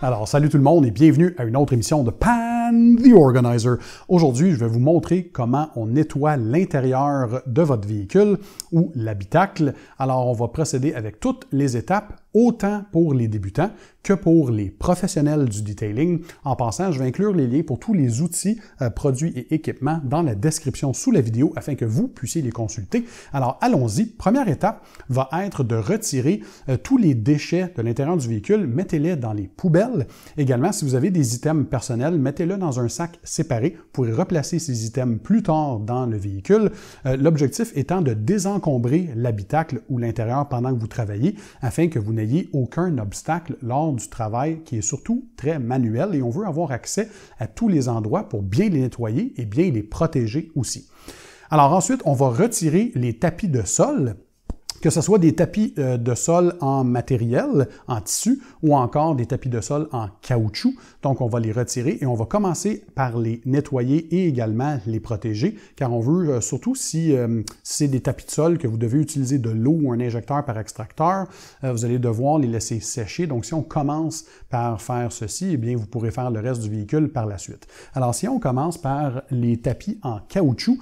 Alors, salut tout le monde et bienvenue à une autre émission de Pan the Organizer. Aujourd'hui, je vais vous montrer comment on nettoie l'intérieur de votre véhicule ou l'habitacle. Alors, on va procéder avec toutes les étapes autant pour les débutants que pour les professionnels du detailing. En passant, je vais inclure les liens pour tous les outils, euh, produits et équipements dans la description sous la vidéo afin que vous puissiez les consulter. Alors allons-y. Première étape va être de retirer euh, tous les déchets de l'intérieur du véhicule. Mettez-les dans les poubelles. Également, si vous avez des items personnels, mettez-les dans un sac séparé. pour replacer ces items plus tard dans le véhicule. Euh, l'objectif étant de désencombrer l'habitacle ou l'intérieur pendant que vous travaillez afin que vous n'ayez aucun obstacle lors du travail qui est surtout très manuel et on veut avoir accès à tous les endroits pour bien les nettoyer et bien les protéger aussi. Alors ensuite, on va retirer les tapis de sol que ce soit des tapis euh, de sol en matériel, en tissu, ou encore des tapis de sol en caoutchouc. Donc, on va les retirer et on va commencer par les nettoyer et également les protéger, car on veut, euh, surtout si euh, c'est des tapis de sol que vous devez utiliser de l'eau ou un injecteur par extracteur, vous allez devoir les laisser sécher. Donc, si on commence par faire ceci, eh bien, vous pourrez faire le reste du véhicule par la suite. Alors, si on commence par les tapis en caoutchouc,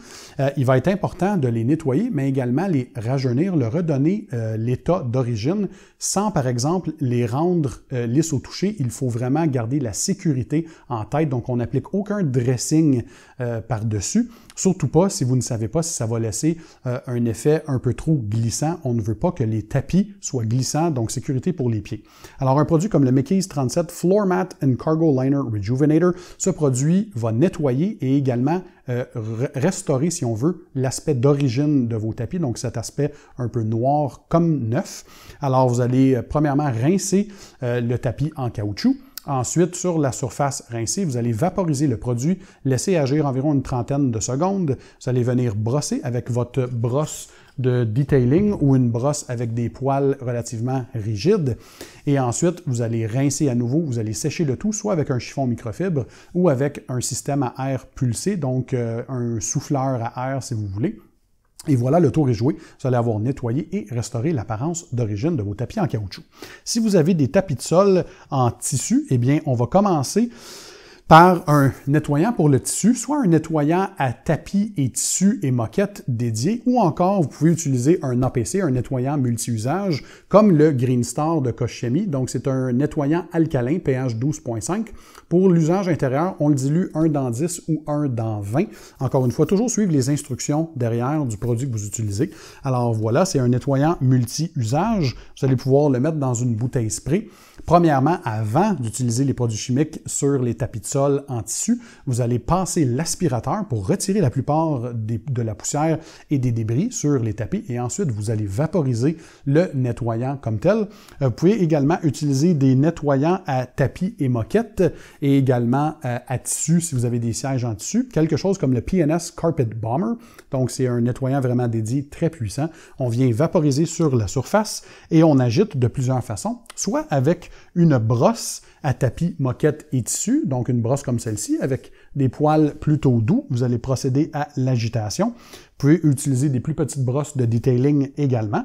il va être important de les nettoyer, mais également les rajeunir, le donner euh, l'état d'origine sans, par exemple, les rendre euh, lisses au toucher. Il faut vraiment garder la sécurité en tête. Donc, on n'applique aucun dressing euh, par-dessus. Surtout pas si vous ne savez pas si ça va laisser un effet un peu trop glissant. On ne veut pas que les tapis soient glissants, donc sécurité pour les pieds. Alors, un produit comme le Mickey's 37 Floor Mat and Cargo Liner Rejuvenator, ce produit va nettoyer et également restaurer, si on veut, l'aspect d'origine de vos tapis, donc cet aspect un peu noir comme neuf. Alors, vous allez euh, premièrement rincer euh, le tapis en caoutchouc. Ensuite, sur la surface rincée, vous allez vaporiser le produit, laisser agir environ une trentaine de secondes. Vous allez venir brosser avec votre brosse de detailing ou une brosse avec des poils relativement rigides. Et ensuite, vous allez rincer à nouveau, vous allez sécher le tout, soit avec un chiffon microfibre ou avec un système à air pulsé, donc euh, un souffleur à air si vous voulez. Et voilà, le tour est joué. Vous allez avoir nettoyé et restauré l'apparence d'origine de vos tapis en caoutchouc. Si vous avez des tapis de sol en tissu, eh bien, on va commencer par un nettoyant pour le tissu, soit un nettoyant à tapis et tissu et moquette dédié, ou encore vous pouvez utiliser un APC, un nettoyant multi-usage, comme le Green Star de Kochemi. Donc c'est un nettoyant alcalin pH 12.5. Pour l'usage intérieur, on le dilue un dans 10 ou un dans 20. Encore une fois, toujours suivre les instructions derrière du produit que vous utilisez. Alors voilà, c'est un nettoyant multi-usage. Vous allez pouvoir le mettre dans une bouteille spray. Premièrement, avant d'utiliser les produits chimiques sur les tapis de en tissu, vous allez passer l'aspirateur pour retirer la plupart de la poussière et des débris sur les tapis et ensuite vous allez vaporiser le nettoyant comme tel. Euh, vous pouvez également utiliser des nettoyants à tapis et moquette et également euh, à tissu si vous avez des sièges en tissu. Quelque chose comme le PNS Carpet Bomber. Donc c'est un nettoyant vraiment dédié très puissant. On vient vaporiser sur la surface et on agite de plusieurs façons, soit avec une brosse à tapis, moquette et tissu, donc une brosse comme celle-ci avec des poils plutôt doux. Vous allez procéder à l'agitation. Vous pouvez utiliser des plus petites brosses de detailing également.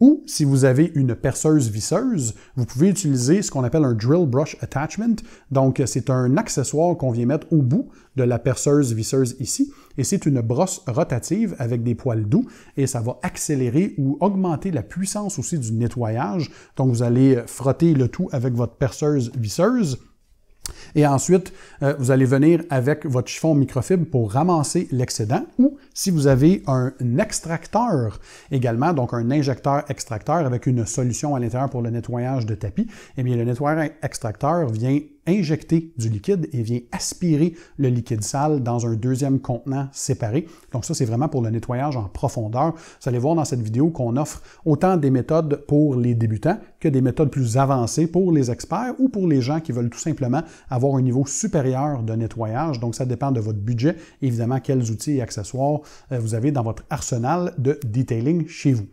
Ou si vous avez une perceuse visseuse, vous pouvez utiliser ce qu'on appelle un drill brush attachment. Donc c'est un accessoire qu'on vient mettre au bout de la perceuse visseuse ici. Et c'est une brosse rotative avec des poils doux et ça va accélérer ou augmenter la puissance aussi du nettoyage. Donc vous allez frotter le tout avec votre perceuse visseuse et ensuite, euh, vous allez venir avec votre chiffon microfibre pour ramasser l'excédent ou si vous avez un extracteur également, donc un injecteur extracteur avec une solution à l'intérieur pour le nettoyage de tapis, eh bien le nettoyeur extracteur vient injecter du liquide et vient aspirer le liquide sale dans un deuxième contenant séparé. Donc ça, c'est vraiment pour le nettoyage en profondeur. Vous allez voir dans cette vidéo qu'on offre autant des méthodes pour les débutants que des méthodes plus avancées pour les experts ou pour les gens qui veulent tout simplement avoir un niveau supérieur de nettoyage. Donc ça dépend de votre budget, évidemment, quels outils et accessoires euh, vous avez dans votre arsenal de detailing chez vous.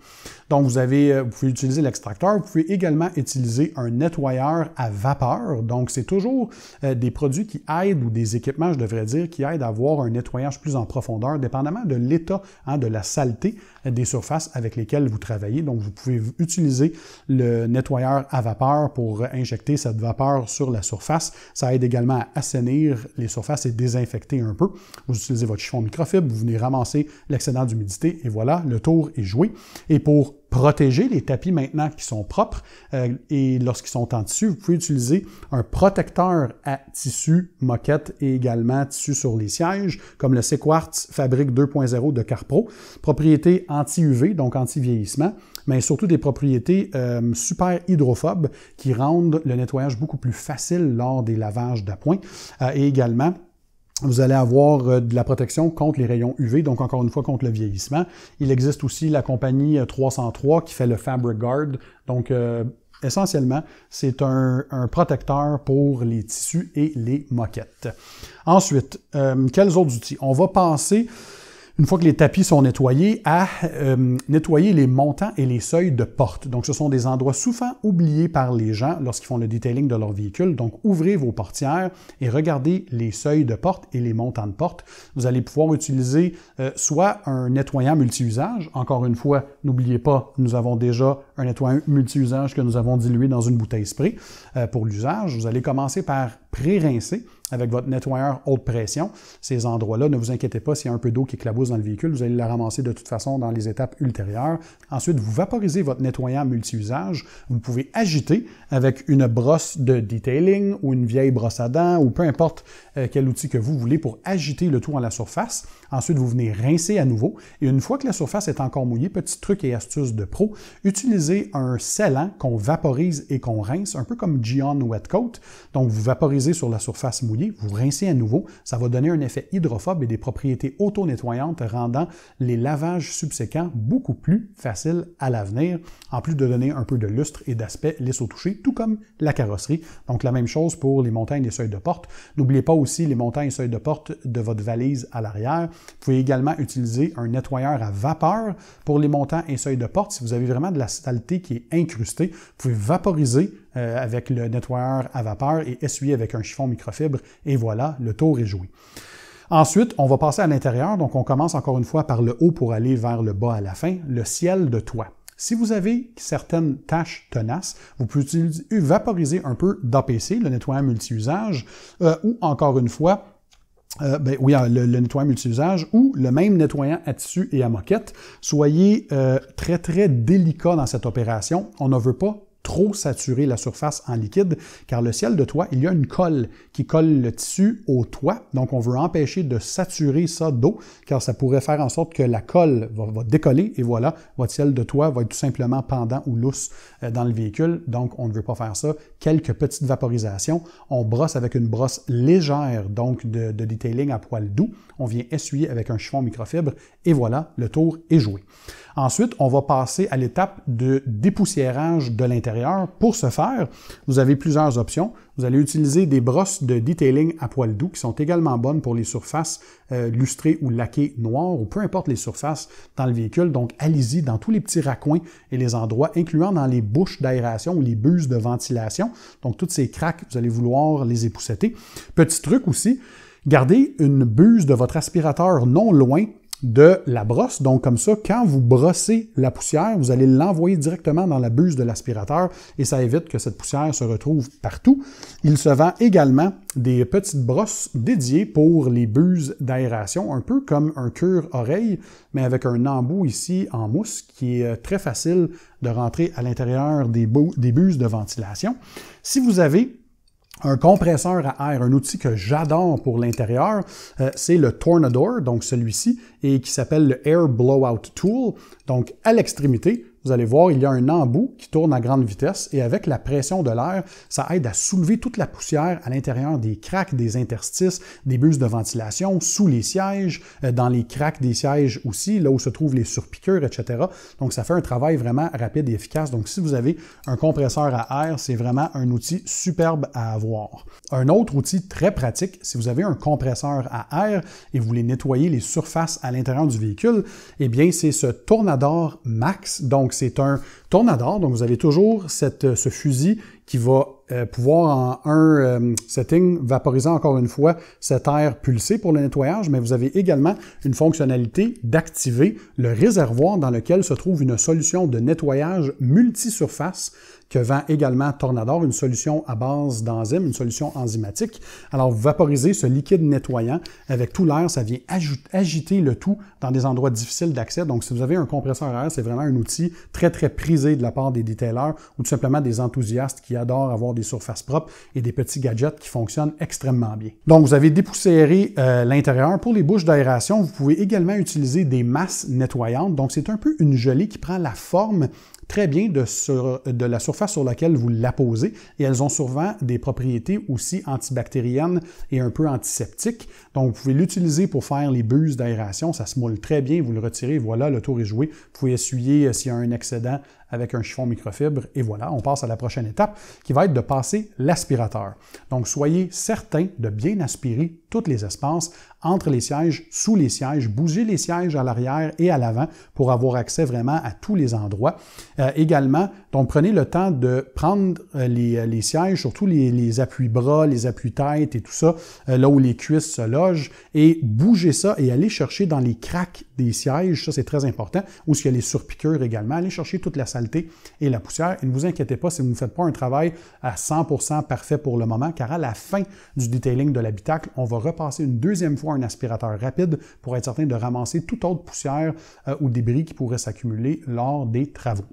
Donc vous, avez, euh, vous pouvez utiliser l'extracteur, vous pouvez également utiliser un nettoyeur à vapeur. Donc c'est toujours euh, des produits qui aident, ou des équipements, je devrais dire, qui aident à avoir un nettoyage plus en profondeur, dépendamment de l'état hein, de la saleté des surfaces avec lesquelles vous travaillez. Donc, vous pouvez utiliser le nettoyeur à vapeur pour injecter cette vapeur sur la surface. Ça aide également à assainir les surfaces et désinfecter un peu. Vous utilisez votre chiffon microfibre, vous venez ramasser l'excédent d'humidité et voilà, le tour est joué. Et pour protéger les tapis maintenant qui sont propres euh, et lorsqu'ils sont en tissu, vous pouvez utiliser un protecteur à tissu moquette et également tissu sur les sièges comme le Sequartz Fabric 2.0 de Carpro. Propriété anti-UV, donc anti-vieillissement, mais surtout des propriétés euh, super hydrophobes qui rendent le nettoyage beaucoup plus facile lors des lavages d'appoint euh, et également vous allez avoir euh, de la protection contre les rayons UV, donc encore une fois contre le vieillissement. Il existe aussi la compagnie 303 euh, qui fait le Fabric Guard. Donc euh, essentiellement, c'est un, protecteur pour les tissus et les moquettes. Ensuite, quels autres outils? On va passer une fois que les tapis sont nettoyés, à euh, nettoyer les montants et les seuils de porte. Donc, ce sont des endroits souvent oubliés par les gens lorsqu'ils font le detailing de leur véhicule. Donc, ouvrez vos portières et regardez les seuils de porte et les montants de porte. Vous allez pouvoir utiliser euh, soit un nettoyant multi-usage. Encore une fois, n'oubliez pas, nous avons déjà un nettoyant multi-usage que nous avons dilué dans une bouteille spray euh, pour l'usage. Vous allez commencer par pré-rincer avec votre nettoyeur haute pression. Ces endroits-là, ne vous inquiétez pas s'il y a un peu d'eau qui éclabousse dans le véhicule, vous allez la ramasser de toute façon dans les étapes ultérieures. Ensuite, vous vaporisez votre nettoyant multi-usage. Vous pouvez agiter avec une brosse de detailing ou une vieille brosse à dents ou peu importe euh, quel outil que vous voulez pour agiter le tout à la surface. Ensuite, vous venez rincer à nouveau. Et une fois que la surface est encore mouillée, petit truc et astuce de pro, utilisez un scellant qu'on vaporise et qu'on rince, un peu comme Gion Wet Coat. Donc, vous vaporisez sur la surface mouillée, vous rincez à nouveau. Ça va donner un effet hydrophobe et des propriétés auto-nettoyantes rendant les lavages subséquents beaucoup plus faciles à l'avenir, en plus de donner un peu de lustre et d'aspect lisse au toucher, tout comme la carrosserie. Donc, la même chose pour les montagnes et seuils de porte. N'oubliez pas aussi les montagnes et seuils de porte de votre valise à l'arrière. Vous pouvez également utiliser un nettoyeur à vapeur pour les montants et seuils de porte. Si vous avez vraiment de la saleté qui est incrustée, vous pouvez vaporiser euh, avec le nettoyeur à vapeur et essuyer avec un chiffon microfibre et voilà, le tour est joué. Ensuite, on va passer à l'intérieur. Donc, on commence encore une fois par le haut pour aller vers le bas à la fin, le ciel de toit. Si vous avez certaines tâches tenaces, vous pouvez vaporiser un peu d'APC, le nettoyant multi-usage, euh, ou encore une fois, euh, ben, oui, le, nettoyant multi-usage ou le même nettoyant à tissu et à moquette. Soyez très, très délicat dans cette opération. On ne veut pas trop saturer la surface en liquide, car le ciel de toit, il y a une colle qui colle le tissu au toit. Donc, on veut empêcher de saturer ça d'eau, car ça pourrait faire en sorte que la colle va, décoller et voilà, votre ciel de toit va être tout simplement pendant ou lousse euh, dans le véhicule. Donc, on ne veut pas faire ça. Quelques petites vaporisations. On brosse avec une brosse légère, donc de, de detailing à poil doux. On vient essuyer avec un chiffon microfibre et voilà, le tour est joué. Ensuite, on va passer à l'étape de dépoussiérage de l'intérieur. Pour ce faire, vous avez plusieurs options. Vous allez utiliser des brosses de detailing à poil doux qui sont également bonnes pour les surfaces euh, lustrées ou laquées noires ou peu importe les surfaces dans le véhicule. Donc, allez-y dans tous les petits raccoins et les endroits, incluant dans les bouches d'aération ou les buses de ventilation. Donc, toutes ces craques, vous allez vouloir les épousseter. Petit truc aussi, gardez une buse de votre aspirateur non loin de la brosse. Donc comme ça, quand vous brossez la poussière, vous allez l'envoyer directement dans la buse de l'aspirateur et ça évite que cette poussière se retrouve partout. Il se vend également des petites brosses dédiées pour les buses d'aération, un peu comme un cure-oreille, mais avec un embout ici en mousse qui est très facile de rentrer à l'intérieur des, des buses de ventilation. Si vous avez un compresseur à air, un outil que j'adore pour l'intérieur, euh, c'est le Tornador, donc celui-ci, et qui s'appelle le Air Blowout Tool. Donc, à l'extrémité, vous allez voir, il y a un embout qui tourne à grande vitesse et avec la pression de l'air, ça aide à soulever toute la poussière à l'intérieur des cracks, des interstices, des buses de ventilation, sous les sièges, euh, dans les cracks des sièges aussi, là où se trouvent les surpiqûres, etc. Donc, ça fait un travail vraiment rapide et efficace. Donc, si vous avez un compresseur à air, c'est vraiment un outil superbe à avoir. Un autre outil très pratique, si vous avez un compresseur à air et vous voulez nettoyer les surfaces à l'intérieur du véhicule, eh bien, c'est ce Tornador Max. Donc, c'est un Tornador, donc vous avez toujours cette, ce fusil qui va euh, pouvoir en un euh, setting vaporiser encore une fois cet air pulsé pour le nettoyage, mais vous avez également une fonctionnalité d'activer le réservoir dans lequel se trouve une solution de nettoyage multisurface que vend également Tornador, une solution à base d'enzymes, une solution enzymatique. Alors, vous vaporisez ce liquide nettoyant avec tout l'air, ça vient agiter le tout dans des endroits difficiles d'accès. Donc, si vous avez un compresseur à air, c'est vraiment un outil très, très prisé de la part des detailers ou tout simplement des enthousiastes qui adorent avoir des surfaces propres et des petits gadgets qui fonctionnent extrêmement bien. Donc, vous avez dépoussiéré euh, l'intérieur. Pour les bouches d'aération, vous pouvez également utiliser des masses nettoyantes. Donc, c'est un peu une gelée qui prend la forme très bien de, la surface sur laquelle vous l'apposez et elles ont souvent des propriétés aussi antibactériennes et un peu antiseptiques. Donc, vous pouvez l'utiliser pour faire les buses d'aération. Ça se moule très bien. Vous le retirez. Voilà, le tour est joué. Vous pouvez essuyer euh, s'il y a un excédent avec un chiffon microfibre. Et voilà, on passe à la prochaine étape qui va être de passer l'aspirateur. Donc, soyez certain de bien aspirer tous les espaces entre les sièges, sous les sièges, bougez les sièges à l'arrière et à l'avant pour avoir accès vraiment à tous les endroits. Euh, également, donc prenez le temps de prendre euh, les, les, sièges, surtout les, appuis-bras, les appuis-têtes et tout ça, euh, là où les cuisses se logent, et bougez ça et allez chercher dans les cracks des sièges, ça c'est très important, ou s'il y a les surpiqûres également, allez chercher toute la saleté et la poussière. Et ne vous inquiétez pas si vous ne faites pas un travail à 100% parfait pour le moment, car à la fin du detailing de l'habitacle, on va repasser une deuxième fois un aspirateur rapide pour être certain de ramasser toute autre poussière euh, ou débris qui pourraient s'accumuler lors des travaux.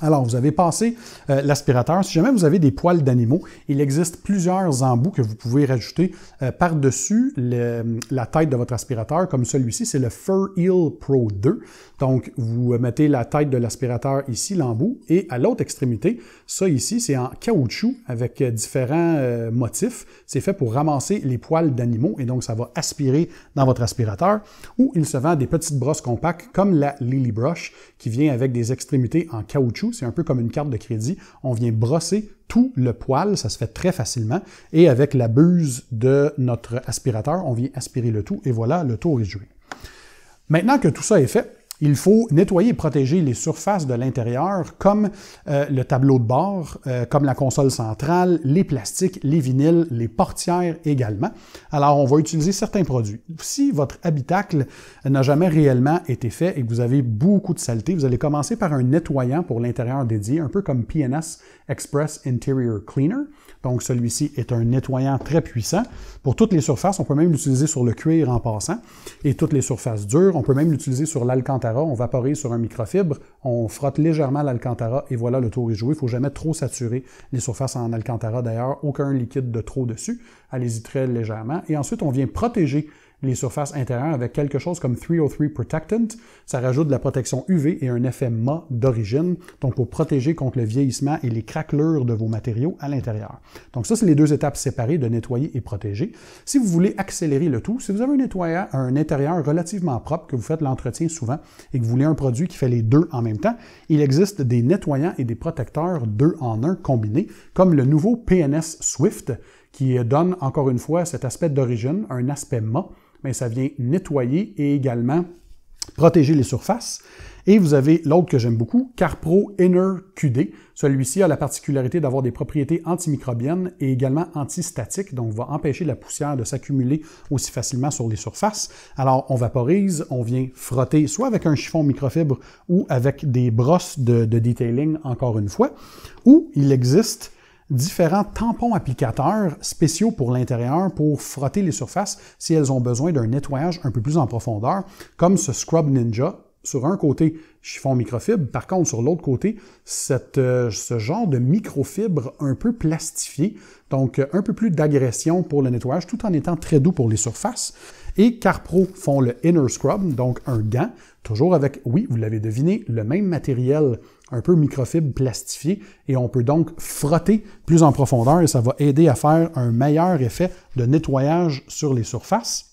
Alors, vous avez passé euh, l'aspirateur. Si jamais vous avez des poils d'animaux, il existe plusieurs embouts que vous pouvez rajouter euh, par-dessus la tête de votre aspirateur, comme celui-ci, c'est le Fur Eel Pro 2. Donc, vous mettez la tête de l'aspirateur ici, l'embout, et à l'autre extrémité, ça ici, c'est en caoutchouc avec différents euh, motifs. C'est fait pour ramasser les poils d'animaux, et donc ça va aspirer dans votre aspirateur. Ou il se vend des petites brosses compactes comme la Lily Brush, qui vient avec des extrémités en caoutchouc c'est un peu comme une carte de crédit. On vient brosser tout le poil, ça se fait très facilement. Et avec la buse de notre aspirateur, on vient aspirer le tout et voilà, le tour est joué. Maintenant que tout ça est fait, il faut nettoyer et protéger les surfaces de l'intérieur, comme euh, le tableau de bord, euh, comme la console centrale, les plastiques, les vinyles, les portières également. Alors, on va utiliser certains produits. Si votre habitacle n'a jamais réellement été fait et que vous avez beaucoup de saleté, vous allez commencer par un nettoyant pour l'intérieur dédié, un peu comme PNS Express Interior Cleaner. Donc, celui-ci est un nettoyant très puissant. Pour toutes les surfaces, on peut même l'utiliser sur le cuir en passant. Et toutes les surfaces dures, on peut même l'utiliser sur On vaporise sur un microfibre, on frotte légèrement l'alcantara et voilà, le tour est joué. Il ne faut jamais trop saturer les surfaces en alcantara. D'ailleurs, aucun liquide de trop dessus. Allez-y très légèrement. Et ensuite, on vient protéger les surfaces intérieures avec quelque chose comme 303 Protectant. Ça rajoute de la protection UV et un effet mat d'origine, donc pour protéger contre le vieillissement et les craquelures de vos matériaux à l'intérieur. Donc ça, c'est les deux étapes séparées de nettoyer et protéger. Si vous voulez accélérer le tout, si vous avez un, nettoyant, un intérieur relativement propre, que vous faites l'entretien souvent et que vous voulez un produit qui fait les deux en même temps, il existe des nettoyants et des protecteurs deux en un combinés, comme le nouveau PNS Swift, qui donne encore une fois cet aspect d'origine, un aspect mat, mais ça vient nettoyer et également protéger les surfaces. Et vous avez l'autre que j'aime beaucoup, CarPro Inner QD. Celui-ci a la particularité d'avoir des propriétés antimicrobiennes et également antistatiques, donc va empêcher la poussière de s'accumuler aussi facilement sur les surfaces. Alors, on vaporise, on vient frotter soit avec un chiffon microfibre ou avec des brosses de, de detailing, encore une fois, ou il existe différents tampons applicateurs spéciaux pour l'intérieur pour frotter les surfaces si elles ont besoin d'un nettoyage un peu plus en profondeur, comme ce Scrub Ninja. Sur un côté, chiffon microfibre. Par contre, sur l'autre côté, euh, ce genre de microfibre un peu plastifié, donc un peu plus d'agression pour le nettoyage, tout en étant très doux pour les surfaces. Et CarPro font le Inner Scrub, donc un gant, toujours avec, oui, vous l'avez deviné, le même matériel un peu microfibre plastifié et on peut donc frotter plus en profondeur et ça va aider à faire un meilleur effet de nettoyage sur les surfaces.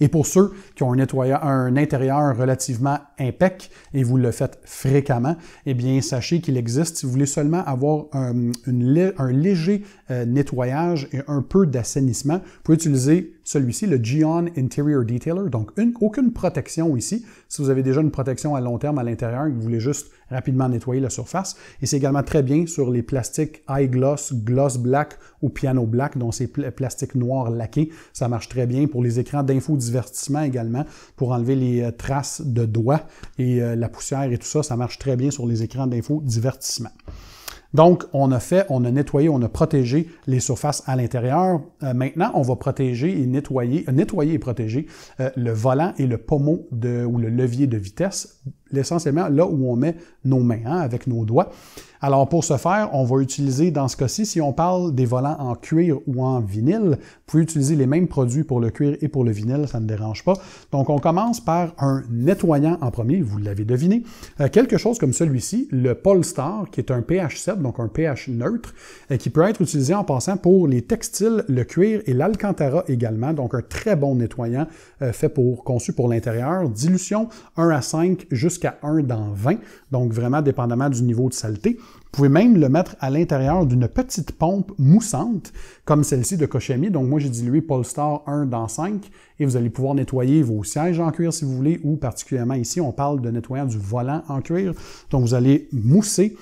Et pour ceux qui ont un, intérieur relativement impec et vous le faites fréquemment, eh bien, sachez qu'il existe, si vous voulez seulement avoir un, un léger euh, nettoyage et un peu d'assainissement, vous pouvez utiliser celui-ci, le Geon Interior Detailer. Donc, une, aucune protection ici. Si vous avez déjà une protection à long terme à l'intérieur et que vous voulez juste rapidement nettoyer la surface. Et c'est également très bien sur les plastiques high gloss, gloss black ou piano black, dont c'est plastiques noirs laqués. Ça marche très bien pour les écrans d'infodivertissement également, pour enlever les euh, traces de doigts et euh, la poussière et tout ça. Ça marche très bien sur les écrans d'infodivertissement. Donc, on a fait, on a nettoyé, on a protégé les surfaces à l'intérieur. Euh, maintenant, on va protéger et nettoyer, euh, nettoyer et protéger euh, le volant et le pommeau de, ou le levier de vitesse, essentiellement là où on met nos mains, hein, avec nos doigts. Alors pour ce faire, on va utiliser dans ce cas-ci, si on parle des volants en cuir ou en vinyle, vous pouvez utiliser les mêmes produits pour le cuir et pour le vinyle, ça ne dérange pas. Donc on commence par un nettoyant en premier, vous l'avez deviné, euh, quelque chose comme celui-ci, le Polestar, qui est un pH 7, donc un pH neutre, euh, qui peut être utilisé en passant pour les textiles, le cuir et l'alcantara également, donc un très bon nettoyant euh, fait pour, conçu pour l'intérieur, dilution 1 à 5 jusqu'à 1 dans 20, donc vraiment dépendamment du niveau de saleté. Vous pouvez même le mettre à l'intérieur d'une petite pompe moussante, comme celle-ci de Kochemi. Donc moi, j'ai dilué Polestar 1 dans 5 et vous allez pouvoir nettoyer vos sièges en cuir si vous voulez, ou particulièrement ici, on parle de nettoyant du volant en cuir. Donc vous allez mousser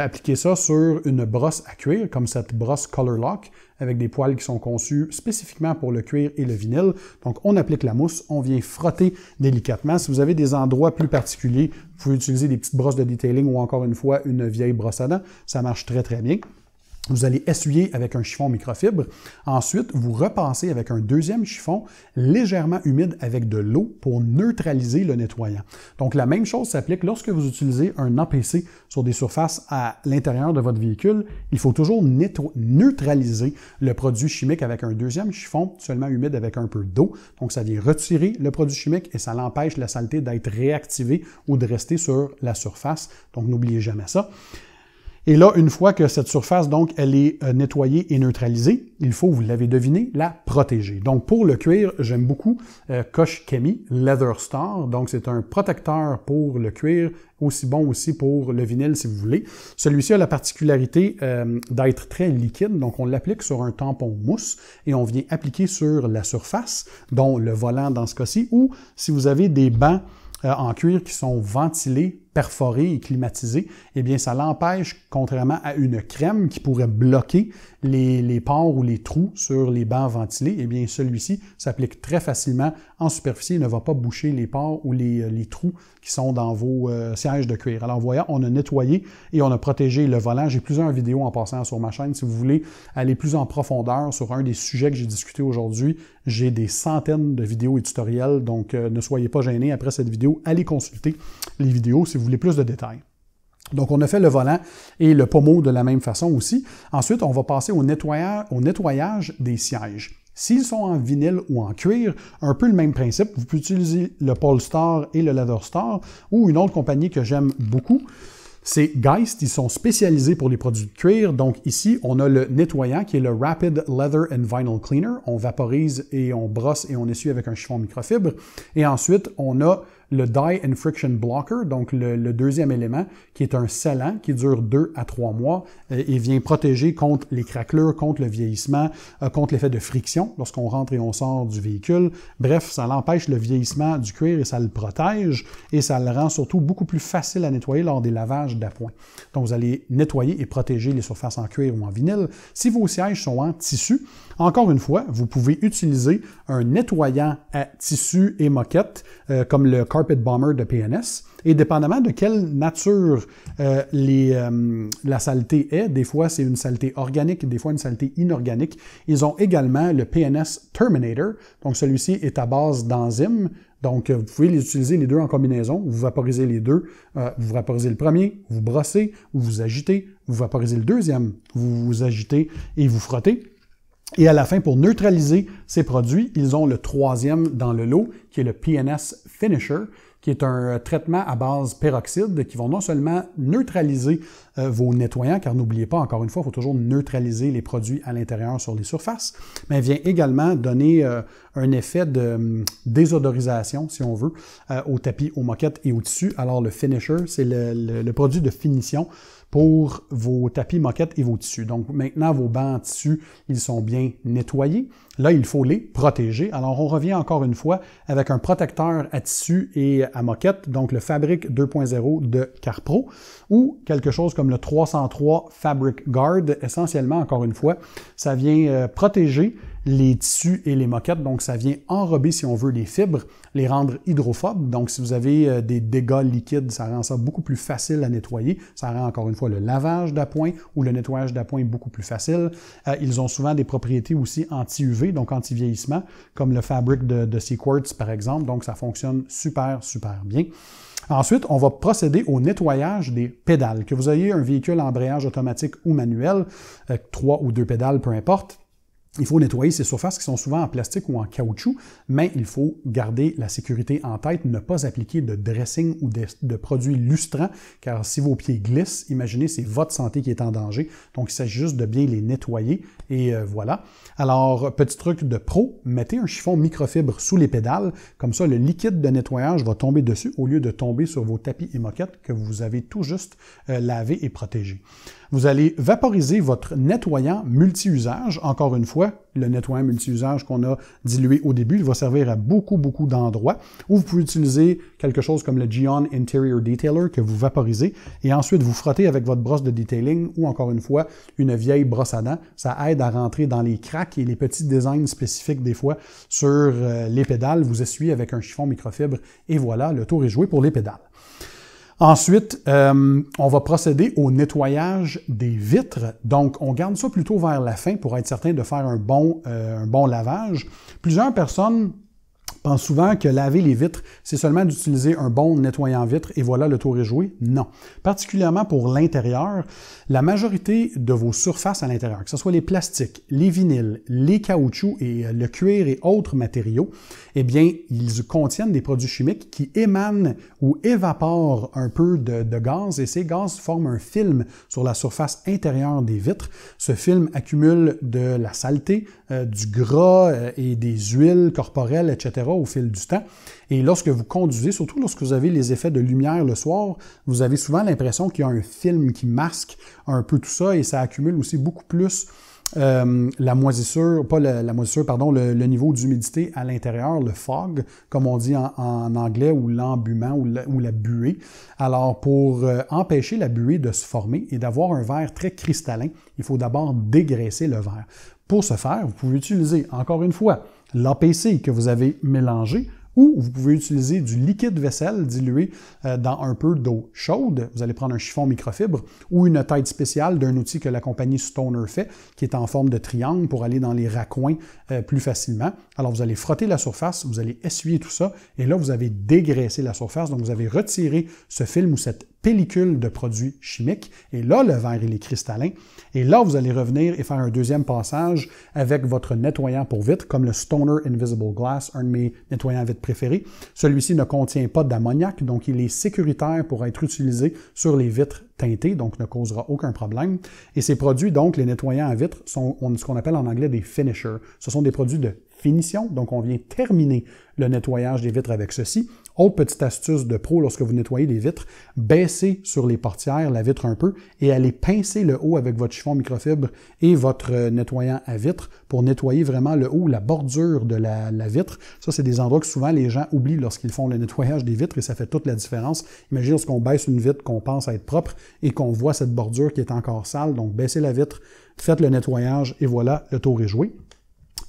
appliquer ça sur une brosse à cuir, comme cette brosse Color Lock, avec des poils qui sont conçus spécifiquement pour le cuir et le vinyle. Donc, on applique la mousse, on vient frotter délicatement. Si vous avez des endroits plus particuliers, vous pouvez utiliser des petites brosses de detailing ou encore une fois une vieille brosse à dents. Ça marche très, très bien. Vous allez essuyer avec un chiffon microfibre. Ensuite, vous repassez avec un deuxième chiffon légèrement humide avec de l'eau pour neutraliser le nettoyant. Donc, la même chose s'applique lorsque vous utilisez un APC sur des surfaces à l'intérieur de votre véhicule. Il faut toujours neutraliser le produit chimique avec un deuxième chiffon seulement humide avec un peu d'eau. Donc, ça vient retirer le produit chimique et ça l'empêche la saleté d'être réactivée ou de rester sur la surface. Donc, n'oubliez jamais ça. Et là, une fois que cette surface, donc, elle est euh, nettoyée et neutralisée, il faut, vous l'avez deviné, la protéger. Donc, pour le cuir, j'aime beaucoup euh, Koch Chemi Leather Star. Donc, c'est un protecteur pour le cuir, aussi bon aussi pour le vinyle, si vous voulez. Celui-ci a la particularité euh, d'être très liquide, donc on l'applique sur un tampon mousse et on vient appliquer sur la surface, dont le volant dans ce cas-ci, ou si vous avez des bancs en cuir qui sont ventilés perforé et climatisé, eh bien, ça l'empêche, contrairement à une crème qui pourrait bloquer les, les, pores ou les trous sur les bancs ventilés, eh bien, celui-ci s'applique très facilement en superficie et ne va pas boucher les pores ou les, les trous qui sont dans vos euh, sièges de cuir. Alors, voyons, on a nettoyé et on a protégé le volant. J'ai plusieurs vidéos en passant sur ma chaîne. Si vous voulez aller plus en profondeur sur un des sujets que j'ai discuté aujourd'hui, j'ai des centaines de vidéos et tutoriels, donc euh, ne soyez pas gênés après cette vidéo, allez consulter les vidéos si vous voulez plus de détails. Donc, on a fait le volant et le pommeau de la même façon aussi. Ensuite, on va passer au nettoyage, des sièges. S'ils sont en vinyle ou en cuir, un peu le même principe. Vous pouvez utiliser le Polestar et le Leather Star ou une autre compagnie que j'aime beaucoup. C'est Geist, ils sont spécialisés pour les produits de cuir. Donc ici, on a le nettoyant qui est le Rapid Leather and Vinyl Cleaner. On vaporise et on brosse et on essuie avec un chiffon microfibre. Et ensuite, on a le Dye and Friction Blocker, donc le, deuxième élément, qui est un scellant qui dure 2 à 3 mois euh, et vient protéger contre les craquelures, contre le vieillissement, euh, contre l'effet de friction lorsqu'on rentre et on sort du véhicule. Bref, ça l'empêche le vieillissement du cuir et ça le protège et ça le rend surtout beaucoup plus facile à nettoyer lors des lavages d'appoint. Donc, vous allez nettoyer et protéger les surfaces en cuir ou en vinyle. Si vos sièges sont en tissu, encore une fois, vous pouvez utiliser un nettoyant à tissu et moquette euh, comme le De PNS. Et dépendamment de quelle nature euh, euh, la saleté est, des fois c'est une saleté organique, des fois une saleté inorganique, ils ont également le PNS Terminator. Donc celui-ci est à base d'enzymes. Donc, vous pouvez les utiliser les deux en combinaison. Vous vaporisez les deux. vous vaporisez le premier, vous brossez, vous vous agitez, vous vaporisez le deuxième, vous vous agitez et vous frottez. Et à la fin, pour neutraliser ces produits, ils ont le troisième dans le lot, qui est le PNS Finisher, qui est un traitement à base peroxyde qui vont non seulement neutraliser euh, vos nettoyants, car n'oubliez pas, encore une fois, il faut toujours neutraliser les produits à l'intérieur sur les surfaces, mais vient également donner euh, un effet de hum, désodorisation, si on veut, euh, au tapis, aux moquettes et au tissu. Alors le finisher, c'est le produit de finition pour vos tapis moquettes et vos tissus. Donc maintenant, vos bancs en tissu, ils sont bien nettoyés. Là, il faut les protéger. Alors on revient encore une fois avec un protecteur à tissu et à moquette, donc le Fabric 2.0 de Carpro, ou quelque chose comme le 303 Fabric Guard. Essentiellement, encore une fois, ça vient euh, protéger les tissus et les moquettes. Donc, ça vient enrober, si on veut, les fibres, les rendre hydrophobes. Donc, si vous avez euh, des dégâts liquides, ça rend ça beaucoup plus facile à nettoyer. Ça rend encore une fois le lavage d'appoint ou le nettoyage d'appoint beaucoup plus facile. Euh, ils ont souvent des propriétés aussi anti-UV, donc anti-vieillissement, comme le fabric de, de par exemple. Donc, ça fonctionne super, super bien. Ensuite, on va procéder au nettoyage des pédales. Que vous ayez un véhicule embrayage automatique ou manuel, euh, trois ou deux pédales, peu importe, il faut nettoyer ces surfaces qui sont souvent en plastique ou en caoutchouc, mais il faut garder la sécurité en tête, ne pas appliquer de dressing ou de, produits lustrants, car si vos pieds glissent, imaginez, c'est votre santé qui est en danger. Donc, il s'agit juste de bien les nettoyer et euh, voilà. Alors, petit truc de pro, mettez un chiffon microfibre sous les pédales, comme ça, le liquide de nettoyage va tomber dessus au lieu de tomber sur vos tapis et moquettes que vous avez tout juste euh, lavé et protégés. Vous allez vaporiser votre nettoyant multi-usage. Encore une fois, le nettoyant multi-usage qu'on a dilué au début, il va servir à beaucoup, beaucoup d'endroits. Ou vous pouvez utiliser quelque chose comme le Geon Interior Detailer que vous vaporisez et ensuite vous frottez avec votre brosse de detailing ou encore une fois une vieille brosse à dents. Ça aide à rentrer dans les cracks et les petits designs spécifiques des fois sur euh, les pédales. Vous essuyez avec un chiffon microfibre et voilà, le tour est joué pour les pédales. Ensuite, euh, on va procéder au nettoyage des vitres. Donc, on garde ça plutôt vers la fin pour être certain de faire un bon, euh, un bon lavage. Plusieurs personnes pense souvent que laver les vitres, c'est seulement d'utiliser un bon nettoyant vitre et voilà, le tour est joué. Non. Particulièrement pour l'intérieur, la majorité de vos surfaces à l'intérieur, que ce soit les plastiques, les vinyles, les caoutchoucs et euh, le cuir et autres matériaux, eh bien, ils contiennent des produits chimiques qui émanent ou évaporent un peu de, gaz et ces gaz forment un film sur la surface intérieure des vitres. Ce film accumule de la saleté, euh, du gras euh, et des huiles corporelles, etc au fil du temps. Et lorsque vous conduisez, surtout lorsque vous avez les effets de lumière le soir, vous avez souvent l'impression qu'il y a un film qui masque un peu tout ça et ça accumule aussi beaucoup plus euh, la moisissure, pas la, moisissure, pardon, le, niveau d'humidité à l'intérieur, le fog, comme on dit en, anglais, ou l'embuement, ou, ou, la buée. Alors, pour euh, empêcher la buée de se former et d'avoir un verre très cristallin, il faut d'abord dégraisser le verre. Pour ce faire, vous pouvez utiliser, encore une fois, l'APC que vous avez mélangé, ou vous pouvez utiliser du liquide vaisselle dilué euh, dans un peu d'eau chaude. Vous allez prendre un chiffon microfibre ou une tête spéciale d'un outil que la compagnie Stoner fait, qui est en forme de triangle pour aller dans les raccoins euh, plus facilement. Alors vous allez frotter la surface, vous allez essuyer tout ça, et là vous avez dégraissé la surface, donc vous avez retiré ce film ou cette pellicule de produits chimiques. Et là, le verre, il est cristallin. Et là, vous allez revenir et faire un deuxième passage avec votre nettoyant pour vitres, comme le Stoner Invisible Glass, un de mes nettoyants vitres préférés. Celui-ci ne contient pas d'ammoniac, donc il est sécuritaire pour être utilisé sur les vitres teintées, donc ne causera aucun problème. Et ces produits, donc, les nettoyants à vitres, sont ce qu'on appelle en anglais des finishers. Ce sont des produits de finition, donc on vient terminer le nettoyage des vitres avec ceci. Autre petite astuce de pro lorsque vous nettoyez les vitres, baissez sur les portières la vitre un peu et allez pincer le haut avec votre chiffon microfibre et votre euh, nettoyant à vitre pour nettoyer vraiment le haut, la bordure de la, vitre. Ça, c'est des endroits que souvent les gens oublient lorsqu'ils font le nettoyage des vitres et ça fait toute la différence. Imaginez lorsqu'on baisse une vitre qu'on pense être propre et qu'on voit cette bordure qui est encore sale. Donc, baissez la vitre, faites le nettoyage et voilà, le tour est joué.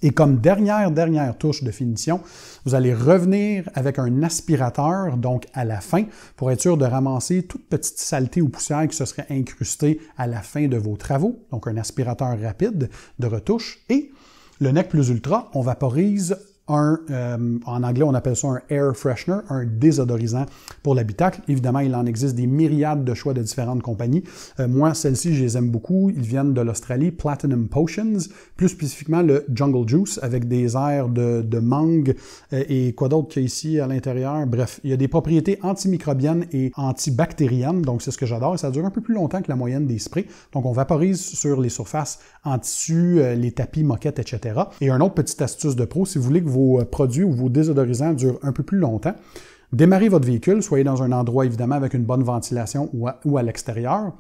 Et comme dernière, dernière touche de finition, vous allez revenir avec un aspirateur, donc à la fin, pour être sûr de ramasser toute petite saleté ou poussière qui se serait incrustée à la fin de vos travaux. Donc un aspirateur rapide de retouche. Et le NEC Plus Ultra, on vaporise un, euh, en anglais on appelle ça un air freshener, un désodorisant pour l'habitacle. Évidemment, il en existe des myriades de choix de différentes compagnies. Euh, moi, celles-ci, je les aime beaucoup. Ils viennent de l'Australie, Platinum Potions, plus spécifiquement le Jungle Juice avec des airs de, mangue euh, et quoi d'autre qu'il y a ici à l'intérieur? Bref, il y a des propriétés antimicrobiennes et antibactériennes, donc c'est ce que j'adore. Ça dure un peu plus longtemps que la moyenne des sprays. Donc on vaporise sur les surfaces en tissu, les tapis, moquettes, etc. Et un autre petite astuce de pro, si vous voulez que vos euh, produits ou vos désodorisants durent un peu plus longtemps. Démarrez votre véhicule, soyez dans un endroit évidemment avec une bonne ventilation ou ou à l'extérieur.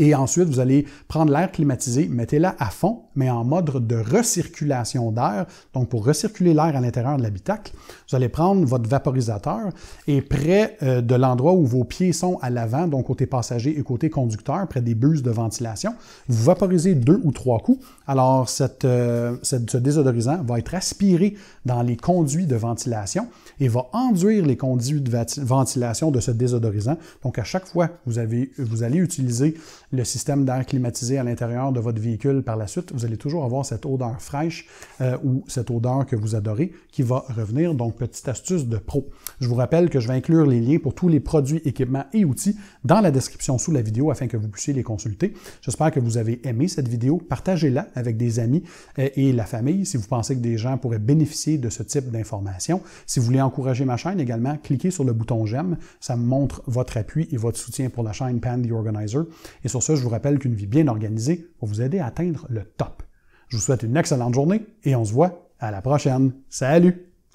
Et ensuite, vous allez prendre l'air climatisé, mettez-la à fond, mais en mode de recirculation d'air. Donc, pour recirculer l'air à l'intérieur de l'habitacle, vous allez prendre votre vaporisateur et près euh, de l'endroit où vos pieds sont à l'avant, donc côté passager et côté conducteur, près des buses de ventilation, vous vaporisez deux ou trois coups. Alors, euh, ce désodorisant va être aspiré dans les conduits de ventilation et va enduire les conduits de ventilation de ce désodorisant. Donc, à chaque fois que vous, avez, vous allez utiliser le système d'air climatisé à l'intérieur de votre véhicule par la suite, vous allez toujours avoir cette odeur fraîche euh, ou cette odeur que vous adorez qui va revenir. Donc, petite astuce de pro. Je vous rappelle que je vais inclure les liens pour tous les produits, équipements et outils dans la description sous la vidéo afin que vous puissiez les consulter. J'espère que vous avez aimé cette vidéo. Partagez-la avec des amis euh, et la famille si vous pensez que des gens pourraient bénéficier de ce type d'informations. Si vous voulez encourager ma chaîne également, cliquez sur le bouton j'aime. Ça me montre votre appui et votre soutien pour la chaîne Pan the Organizer. Et sur ce, je vous rappelle qu'une vie bien organisée va vous aider à atteindre le top. Je vous souhaite une excellente journée et on se voit à la prochaine. Salut!